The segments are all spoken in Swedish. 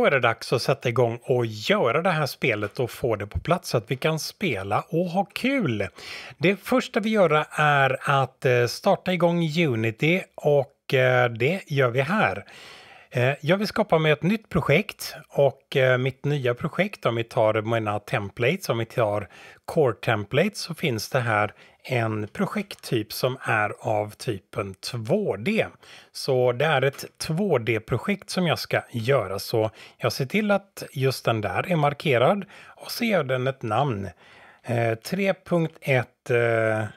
Då är det dags att sätta igång och göra det här spelet och få det på plats så att vi kan spela och ha kul. Det första vi gör är att eh, starta igång Unity och eh, det gör vi här. Eh, jag vill skapa mig ett nytt projekt och eh, mitt nya projekt om vi tar mina templates, om vi tar core templates så finns det här en projekttyp som är av typen 2D. Så det är ett 2D-projekt som jag ska göra. Så jag ser till att just den där är markerad och så ger den ett namn. Eh, 3.1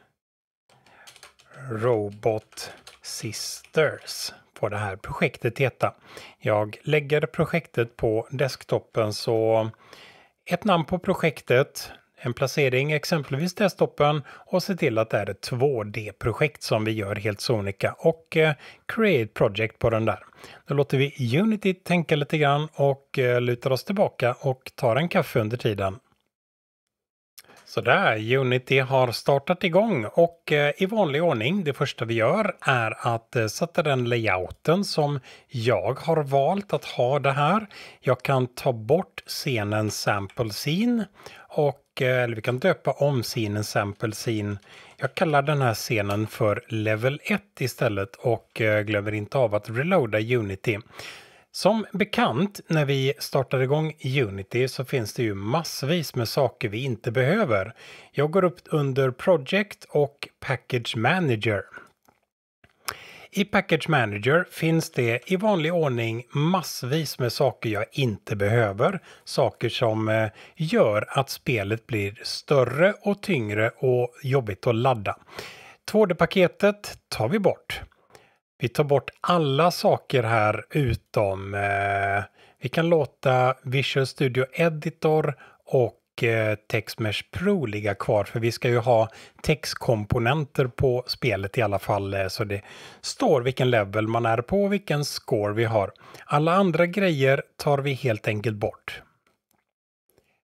Robot Sisters på det här projektet heta. Jag lägger projektet på desktopen så ett namn på projektet, en placering, exempelvis desktopen och se till att det är ett 2D-projekt som vi gör helt sonika och eh, Create Project på den där. Då låter vi Unity tänka lite grann och eh, lutar oss tillbaka och tar en kaffe under tiden. Sådär, Unity har startat igång och eh, i vanlig ordning, det första vi gör är att eh, sätta den layouten som jag har valt att ha det här. Jag kan ta bort scenen Sample Scene och eh, eller vi kan döpa om scenen Sample Scene. Jag kallar den här scenen för Level 1 istället och glömmer inte av att reloada Unity. Som bekant när vi startar igång Unity så finns det ju massvis med saker vi inte behöver. Jag går upp under Project och Package Manager. I Package Manager finns det i vanlig ordning massvis med saker jag inte behöver. Saker som eh, gör att spelet blir större och tyngre och jobbigt att ladda. 2D-paketet tar vi bort. Vi tar bort alla saker här utom eh, vi kan låta Visual Studio Editor och eh, TextMesh Pro ligga kvar för vi ska ju ha textkomponenter på spelet i alla fall eh, så det står vilken level man är på och vilken score vi har. Alla andra grejer tar vi helt enkelt bort.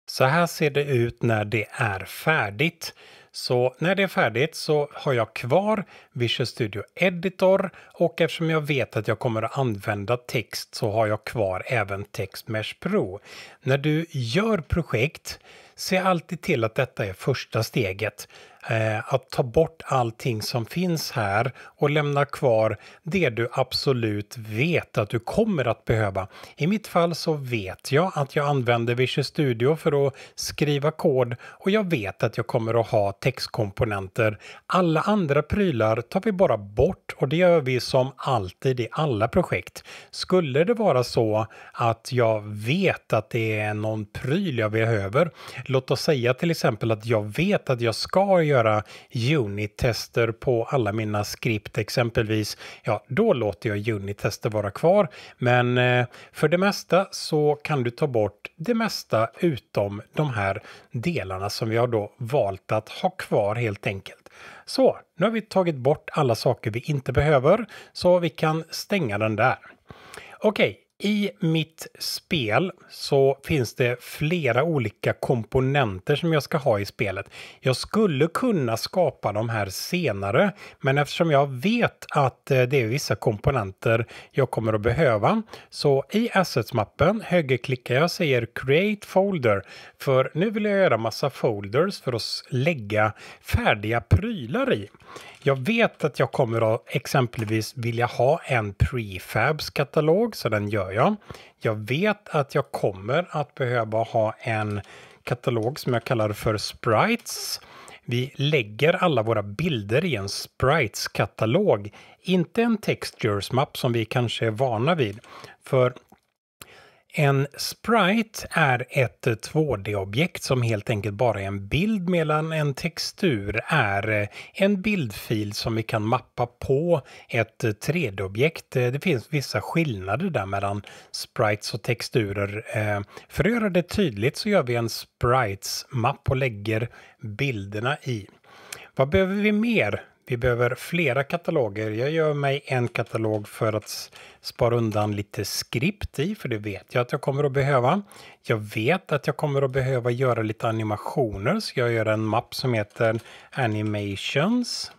Så här ser det ut när det är färdigt. Så när det är färdigt så har jag kvar Visual Studio Editor och eftersom jag vet att jag kommer att använda text så har jag kvar även Text Mesh Pro. När du gör projekt, se alltid till att detta är första steget. Eh, att ta bort allting som finns här och lämna kvar det du absolut vet att du kommer att behöva. I mitt fall så vet jag att jag använder Visual Studio för att skriva kod och jag vet att jag kommer att ha textkomponenter. Alla andra prylar tar vi bara bort och det gör vi som alltid i alla projekt. Skulle det vara så att jag vet att det är någon pryl jag behöver, låt oss säga till exempel att jag vet att jag ska göra unit-tester på alla mina skript exempelvis, ja då låter jag unit-tester vara kvar. Men eh, för det mesta så kan du ta bort det mesta utom de här delarna som vi har då valt att ha kvar helt enkelt. Så, nu har vi tagit bort alla saker vi inte behöver så vi kan stänga den där. Okej, i mitt spel så finns det flera olika komponenter som jag ska ha i spelet. Jag skulle kunna skapa de här senare, men eftersom jag vet att eh, det är vissa komponenter jag kommer att behöva, så i Assets-mappen högerklickar jag och säger Create Folder, för nu vill jag göra massa folders för att lägga färdiga prylar i. Jag vet att jag kommer att exempelvis vilja ha en prefabs katalog, så den gör jag. Jag vet att jag kommer att behöva ha en katalog som jag kallar för sprites. Vi lägger alla våra bilder i en sprites-katalog, inte en Textures-mapp som vi kanske är vana vid. För en sprite är ett 2D-objekt som helt enkelt bara är en bild medan en textur är en bildfil som vi kan mappa på ett 3D-objekt. Det finns vissa skillnader där mellan sprites och texturer. Eh, för att göra det tydligt så gör vi en sprites-mapp och lägger bilderna i. Vad behöver vi mer? Vi behöver flera kataloger. Jag gör mig en katalog för att spara undan lite skript i, för det vet jag att jag kommer att behöva. Jag vet att jag kommer att behöva göra lite animationer, så jag gör en mapp som heter Animations.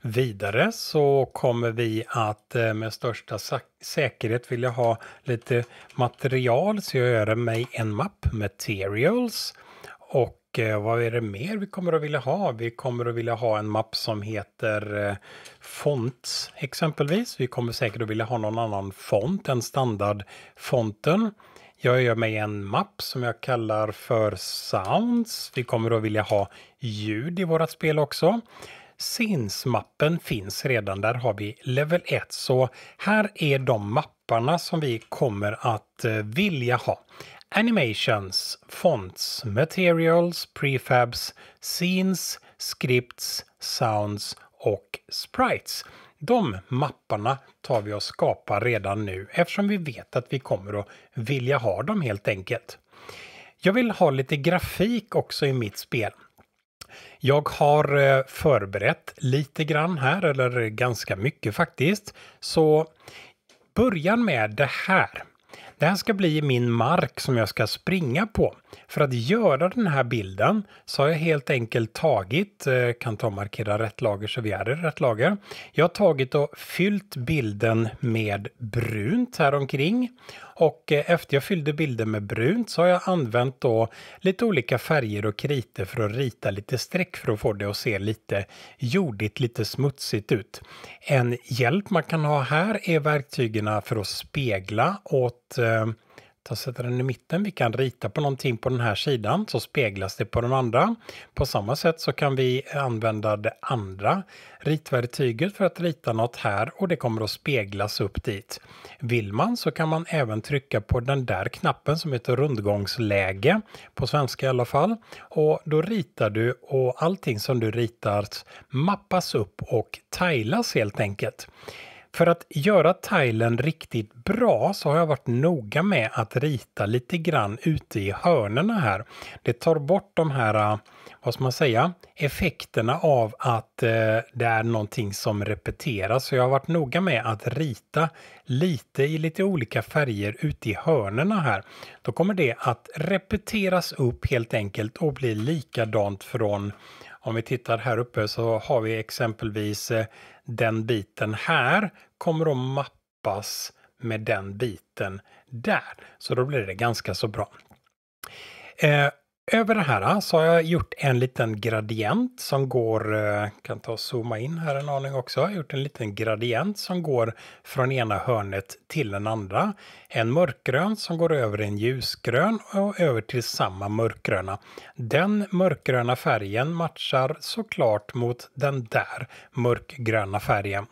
vidare så kommer vi att eh, med största säkerhet vilja ha lite material så jag gör mig en mapp, materials. Och Eh, vad är det mer vi kommer att vilja ha? Vi kommer att vilja ha en mapp som heter eh, fonts exempelvis. Vi kommer säkert att vilja ha någon annan font än standardfonten. Jag gör mig en mapp som jag kallar för Sounds. Vi kommer att vilja ha ljud i vårat spel också. Scenes-mappen finns redan, där har vi level 1. Så här är de mapparna som vi kommer att eh, vilja ha. Animations, Fonts, Materials, Prefabs, Scenes, Scripts, Sounds och Sprites. De mapparna tar vi och skapar redan nu eftersom vi vet att vi kommer att vilja ha dem helt enkelt. Jag vill ha lite grafik också i mitt spel. Jag har eh, förberett lite grann här, eller ganska mycket faktiskt. Så början med det här. Det här ska bli min mark som jag ska springa på. För att göra den här bilden så har jag helt enkelt tagit, eh, kan ta och markera rätt lager så vi är i rätt lager. Jag har tagit och fyllt bilden med brunt här omkring. Och eh, efter jag fyllde bilden med brunt så har jag använt då lite olika färger och kriter för att rita lite streck för att få det att se lite jordigt, lite smutsigt ut. En hjälp man kan ha här är verktygen för att spegla åt eh, jag sätter den i mitten. Vi kan rita på någonting på den här sidan så speglas det på den andra. På samma sätt så kan vi använda det andra ritverktyget för att rita något här och det kommer att speglas upp dit. Vill man så kan man även trycka på den där knappen som heter rundgångsläge, på svenska i alla fall. Och då ritar du och allting som du ritar mappas upp och tajlas helt enkelt. För att göra tilen riktigt bra så har jag varit noga med att rita lite grann ute i hörnerna här. Det tar bort de här, äh, vad ska man säga, effekterna av att eh, det är någonting som repeteras. Så jag har varit noga med att rita lite i lite olika färger ute i hörnerna här. Då kommer det att repeteras upp helt enkelt och bli likadant från om vi tittar här uppe så har vi exempelvis eh, den biten här kommer att mappas med den biten där. Så då blir det ganska så bra. Eh, över det här ah, så har jag gjort en liten gradient som går, eh, kan ta och zooma in här en aning också, jag har gjort en liten gradient som går från ena hörnet till den andra. En mörkgrön som går över en ljusgrön och över till samma mörkgröna. Den mörkgröna färgen matchar såklart mot den där mörkgröna färgen.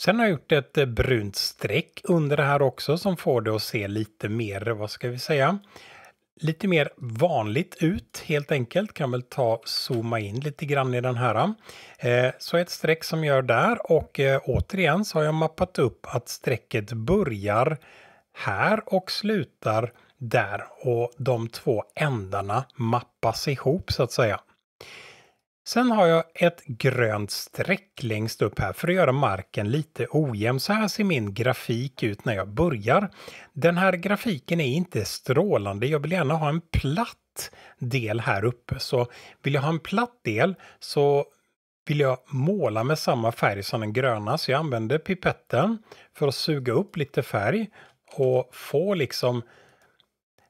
Sen har jag gjort ett eh, brunt streck under det här också som får det att se lite mer, vad ska vi säga, lite mer vanligt ut helt enkelt. Kan väl ta zooma in lite grann i den här. Eh, så ett streck som gör där och eh, återigen så har jag mappat upp att strecket börjar här och slutar där och de två ändarna mappas ihop så att säga. Sen har jag ett grönt streck längst upp här för att göra marken lite ojämn. Så här ser min grafik ut när jag börjar. Den här grafiken är inte strålande. Jag vill gärna ha en platt del här uppe. Så vill jag ha en platt del så vill jag måla med samma färg som den gröna. Så jag använder pipetten för att suga upp lite färg och få liksom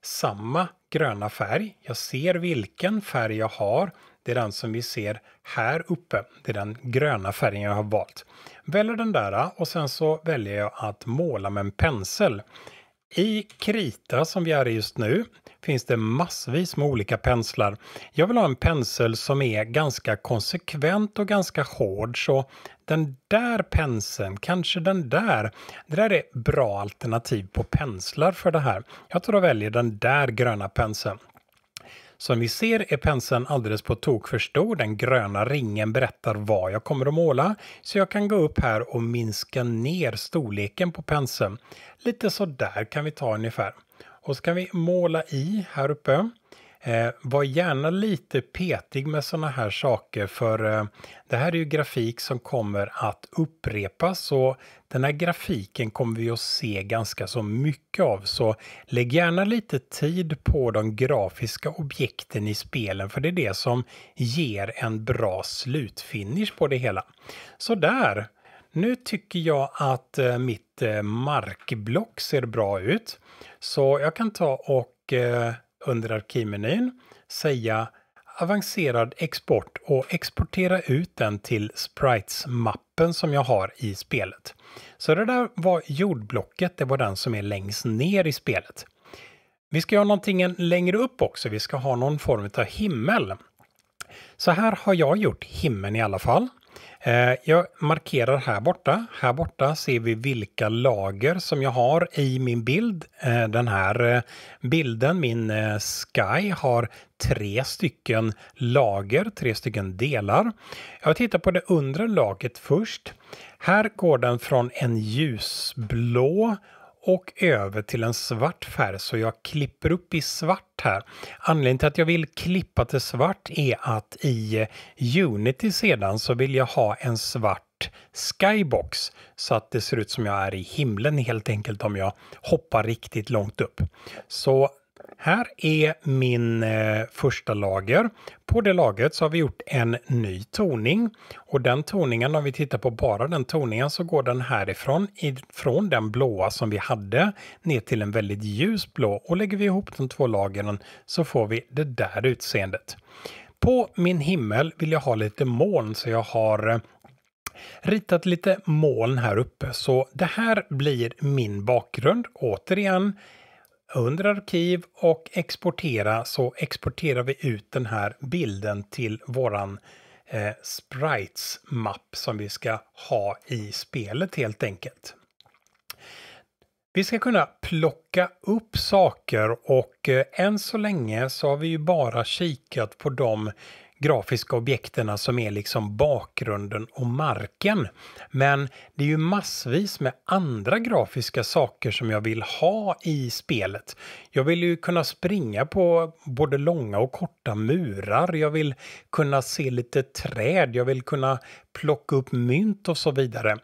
samma gröna färg. Jag ser vilken färg jag har det är den som vi ser här uppe. Det är den gröna färgen jag har valt. Väljer den där och sen så väljer jag att måla med en pensel. I krita som vi är i just nu finns det massvis med olika penslar. Jag vill ha en pensel som är ganska konsekvent och ganska hård så den där penseln, kanske den där. Det där är bra alternativ på penslar för det här. Jag tror jag väljer den där gröna penseln. Som vi ser är penseln alldeles på tok för stor. Den gröna ringen berättar vad jag kommer att måla. Så jag kan gå upp här och minska ner storleken på penseln. Lite så där kan vi ta ungefär. Och så kan vi måla i här uppe. Eh, var gärna lite petig med sådana här saker för eh, det här är ju grafik som kommer att upprepas och den här grafiken kommer vi att se ganska så mycket av. Så lägg gärna lite tid på de grafiska objekten i spelen för det är det som ger en bra slutfinish på det hela. Så där, nu tycker jag att eh, mitt eh, markblock ser bra ut. Så jag kan ta och eh, under arkivmenyn säga avancerad export och exportera ut den till sprites-mappen som jag har i spelet. Så det där var jordblocket, det var den som är längst ner i spelet. Vi ska ha någonting längre upp också, vi ska ha någon form av himmel. Så här har jag gjort himlen i alla fall. Eh, jag markerar här borta. Här borta ser vi vilka lager som jag har i min bild. Eh, den här eh, bilden, min Sky, har tre stycken lager, tre stycken delar. Jag tittar på det undre laget först. Här går den från en ljusblå och över till en svart färg så jag klipper upp i svart här. Anledningen till att jag vill klippa till svart är att i eh, Unity sedan så vill jag ha en svart skybox så att det ser ut som jag är i himlen helt enkelt om jag hoppar riktigt långt upp. Så här är min eh, första lager. På det lagret så har vi gjort en ny toning och den toningen, om vi tittar på bara den toningen så går den härifrån, från den blåa som vi hade ner till en väldigt ljus blå och lägger vi ihop de två lagren så får vi det där utseendet. På min himmel vill jag ha lite moln så jag har eh, ritat lite moln här uppe så det här blir min bakgrund. Återigen under arkiv och exportera så exporterar vi ut den här bilden till våran eh, sprites-mapp som vi ska ha i spelet helt enkelt. Vi ska kunna plocka upp saker och eh, än så länge så har vi ju bara kikat på de grafiska objekterna som är liksom bakgrunden och marken. Men det är ju massvis med andra grafiska saker som jag vill ha i spelet. Jag vill ju kunna springa på både långa och korta murar. Jag vill kunna se lite träd. Jag vill kunna plocka upp mynt och så vidare.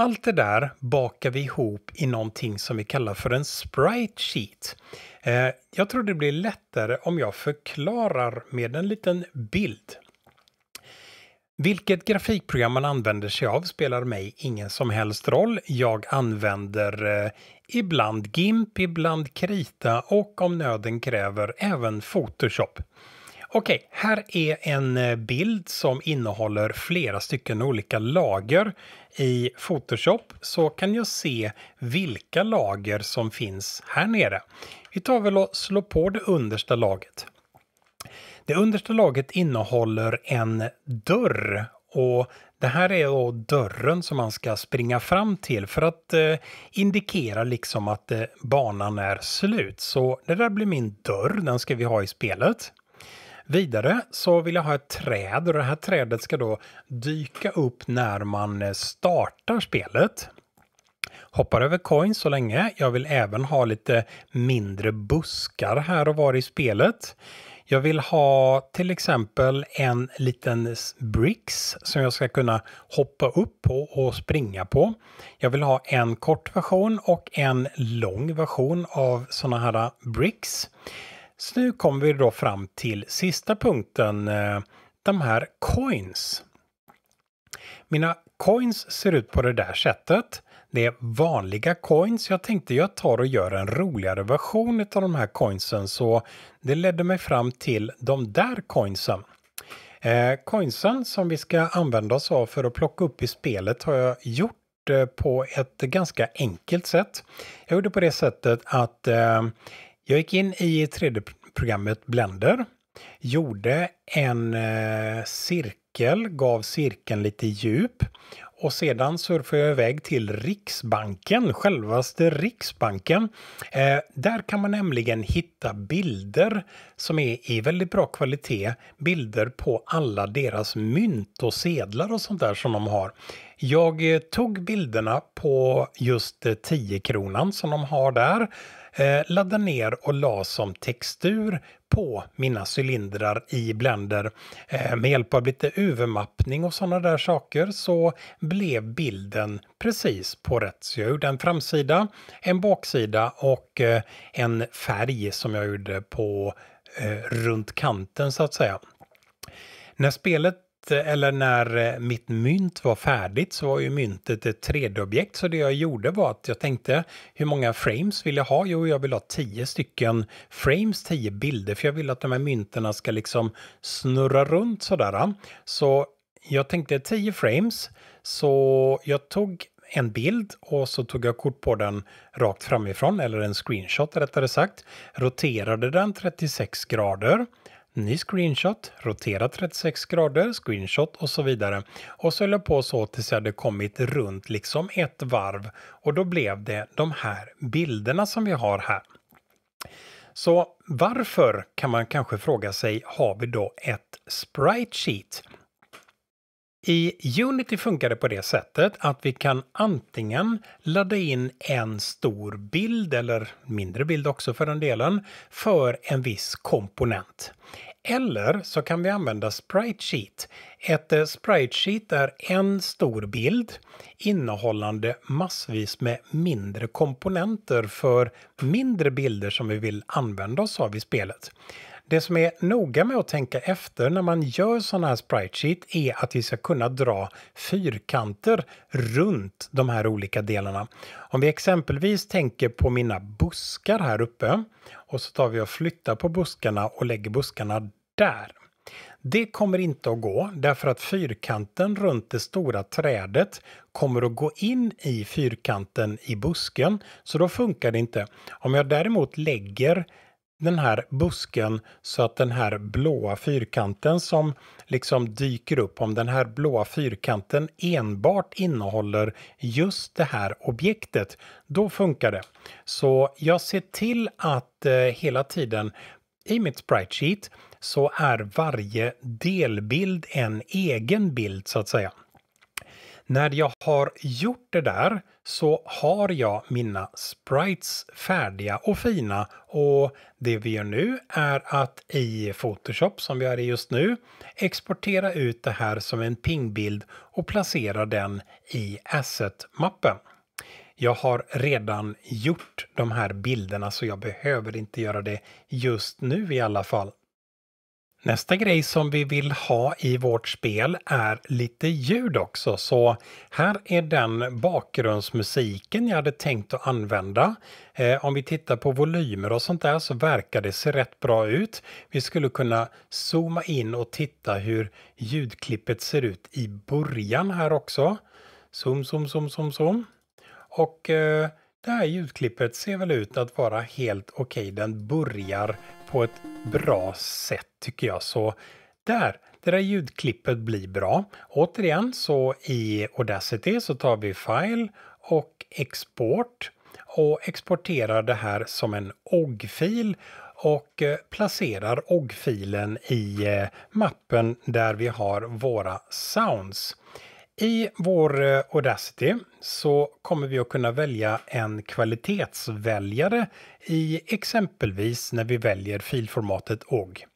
Allt det där bakar vi ihop i någonting som vi kallar för en sprite sheet. Eh, jag tror det blir lättare om jag förklarar med en liten bild. Vilket grafikprogram man använder sig av spelar mig ingen som helst roll. Jag använder eh, ibland GIMP, ibland Krita och om nöden kräver även Photoshop. Okej, här är en eh, bild som innehåller flera stycken olika lager. I Photoshop så kan jag se vilka lager som finns här nere. Vi tar väl och slår på det understa laget. Det understa laget innehåller en dörr och det här är då dörren som man ska springa fram till för att eh, indikera liksom att eh, banan är slut. Så det där blir min dörr, den ska vi ha i spelet. Vidare så vill jag ha ett träd och det här trädet ska då dyka upp när man eh, startar spelet. Hoppar över coins så länge. Jag vill även ha lite mindre buskar här och var i spelet. Jag vill ha till exempel en liten bricks som jag ska kunna hoppa upp på och springa på. Jag vill ha en kort version och en lång version av sådana här bricks. Så nu kommer vi då fram till sista punkten, eh, de här coins. Mina coins ser ut på det där sättet. Det är vanliga coins. Jag tänkte jag tar och gör en roligare version av de här coinsen så det ledde mig fram till de där coinsen. Eh, coinsen som vi ska använda oss av för att plocka upp i spelet har jag gjort eh, på ett ganska enkelt sätt. Jag gjorde på det sättet att eh, jag gick in i 3D-programmet Blender, gjorde en eh, cirkel, gav cirkeln lite djup och sedan surfar jag iväg till Riksbanken, självaste Riksbanken. Eh, där kan man nämligen hitta bilder som är i väldigt bra kvalitet. Bilder på alla deras mynt och sedlar och sånt där som de har. Jag eh, tog bilderna på just eh, 10-kronan som de har där eh, ladda ner och la som textur på mina cylindrar i Blender. Eh, med hjälp av lite UV-mappning och sådana där saker så blev bilden precis på rätt. Så jag gjorde en framsida, en baksida och eh, en färg som jag gjorde på eh, runt kanten så att säga. När spelet Eh, eller när eh, mitt mynt var färdigt så var ju myntet ett 3D-objekt. Så det jag gjorde var att jag tänkte hur många frames vill jag ha? Jo, jag vill ha 10 stycken frames, 10 bilder, för jag vill att de här mynterna ska liksom snurra runt sådär. Så jag tänkte 10 frames, så jag tog en bild och så tog jag kort på den rakt framifrån, eller en screenshot rättare sagt. Roterade den 36 grader ny screenshot, rotera 36 grader, screenshot och så vidare. Och så höll jag på så tills jag hade kommit runt liksom ett varv och då blev det de här bilderna som vi har här. Så varför kan man kanske fråga sig har vi då ett sprite sheet? I Unity funkar det på det sättet att vi kan antingen ladda in en stor bild, eller mindre bild också för den delen, för en viss komponent. Eller så kan vi använda Sprite Sheet. Ett eh, Sprite Sheet är en stor bild innehållande massvis med mindre komponenter för mindre bilder som vi vill använda oss av i spelet. Det som är noga med att tänka efter när man gör sådana här sprite sheet är att vi ska kunna dra fyrkanter runt de här olika delarna. Om vi exempelvis tänker på mina buskar här uppe och så tar vi och flyttar på buskarna och lägger buskarna där. Det kommer inte att gå därför att fyrkanten runt det stora trädet kommer att gå in i fyrkanten i busken, så då funkar det inte. Om jag däremot lägger den här busken så att den här blåa fyrkanten som liksom dyker upp, om den här blåa fyrkanten enbart innehåller just det här objektet, då funkar det. Så jag ser till att eh, hela tiden i mitt sprite sheet så är varje delbild en egen bild så att säga. När jag har gjort det där så har jag mina sprites färdiga och fina och det vi gör nu är att i Photoshop som vi är i just nu exportera ut det här som en pingbild och placera den i asset-mappen. Jag har redan gjort de här bilderna så jag behöver inte göra det just nu i alla fall. Nästa grej som vi vill ha i vårt spel är lite ljud också, så här är den bakgrundsmusiken jag hade tänkt att använda. Eh, om vi tittar på volymer och sånt där så verkar det se rätt bra ut. Vi skulle kunna zooma in och titta hur ljudklippet ser ut i början här också. Zoom, zoom, zoom, zoom, zoom. Och eh, det här ljudklippet ser väl ut att vara helt okej. Okay. Den börjar på ett bra sätt tycker jag. Så där, det där ljudklippet blir bra. Återigen så i Audacity så tar vi File och Export och exporterar det här som en OGG-fil och eh, placerar OGG-filen i eh, mappen där vi har våra sounds. I vår eh, Audacity så kommer vi att kunna välja en kvalitetsväljare i exempelvis när vi väljer filformatet OGG.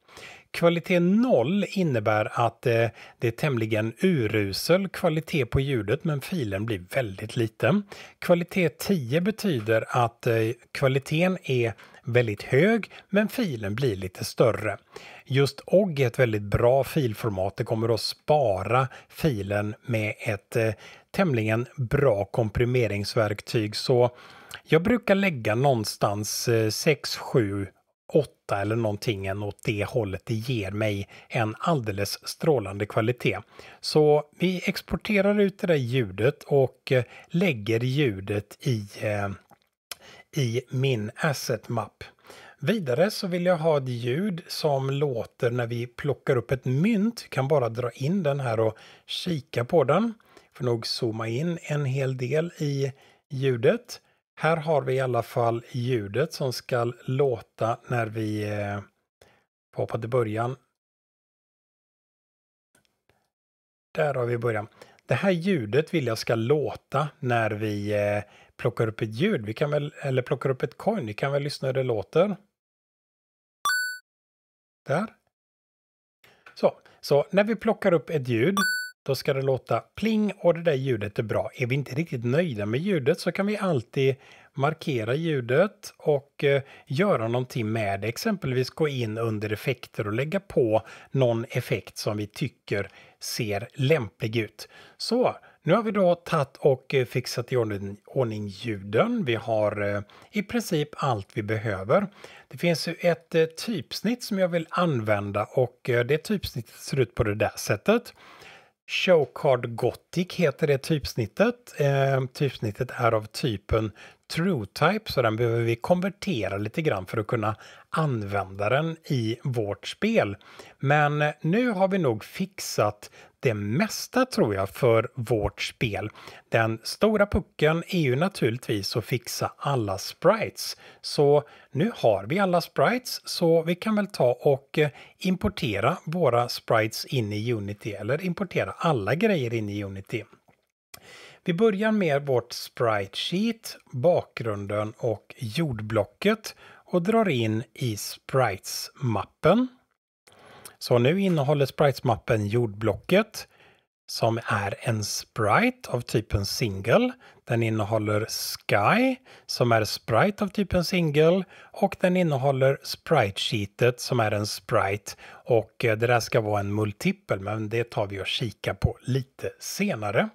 Kvalitet 0 innebär att eh, det är tämligen urusel kvalitet på ljudet men filen blir väldigt liten. Kvalitet 10 betyder att eh, kvaliteten är väldigt hög men filen blir lite större. Just OGG är ett väldigt bra filformat. Det kommer att spara filen med ett eh, tämligen bra komprimeringsverktyg. Så jag brukar lägga någonstans 6, 7, 8 eller någonting åt det hållet. Det ger mig en alldeles strålande kvalitet. Så vi exporterar ut det där ljudet och eh, lägger ljudet i, eh, i min asset-mapp. Vidare så vill jag ha ett ljud som låter när vi plockar upp ett mynt. Vi kan bara dra in den här och kika på den. Får nog zooma in en hel del i ljudet. Här har vi i alla fall ljudet som ska låta när vi eh, hoppar till början. Där har vi början. Det här ljudet vill jag ska låta när vi eh, plockar upp ett ljud, vi kan väl, eller plockar upp ett coin, vi kan väl lyssna hur det låter. Där. Så, så när vi plockar upp ett ljud då ska det låta pling och det där ljudet är bra. Är vi inte riktigt nöjda med ljudet så kan vi alltid markera ljudet och eh, göra någonting med det. Exempelvis gå in under effekter och lägga på någon effekt som vi tycker ser lämplig ut. Så nu har vi då tagit och eh, fixat i ordning ljuden. Vi har eh, i princip allt vi behöver. Det finns ju ett eh, typsnitt som jag vill använda och eh, det typsnittet ser ut på det där sättet. Showcard Gothic heter det typsnittet. Eh, typsnittet är av typen TrueType så den behöver vi konvertera lite grann för att kunna använda den i vårt spel. Men eh, nu har vi nog fixat det mesta tror jag för vårt spel. Den stora pucken är ju naturligtvis att fixa alla sprites. Så nu har vi alla sprites så vi kan väl ta och eh, importera våra sprites in i Unity eller importera alla grejer in i Unity. Vi börjar med vårt sprite sheet, bakgrunden och jordblocket och drar in i sprites-mappen. Så nu innehåller Sprites-mappen jordblocket som är en sprite av typen single. Den innehåller Sky som är sprite av typen single och den innehåller sprite sheetet som är en sprite och eh, det där ska vara en multipel men det tar vi och kika på lite senare.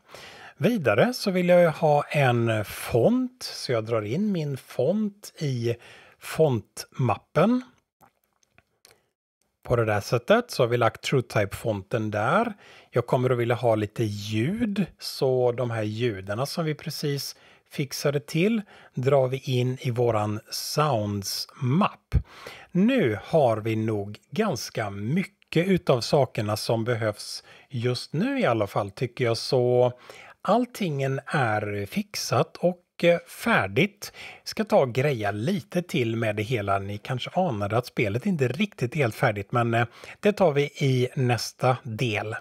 Vidare så vill jag ha en font så jag drar in min font i fontmappen på det där sättet så har vi lagt TrueType-fonten där. Jag kommer att vilja ha lite ljud, så de här ljuden som vi precis fixade till drar vi in i våran Sounds-mapp. Nu har vi nog ganska mycket utav sakerna som behövs just nu i alla fall tycker jag, så allting är fixat och mycket eh, färdigt. Ska ta och greja lite till med det hela. Ni kanske anade att spelet inte riktigt är helt färdigt men eh, det tar vi i nästa del.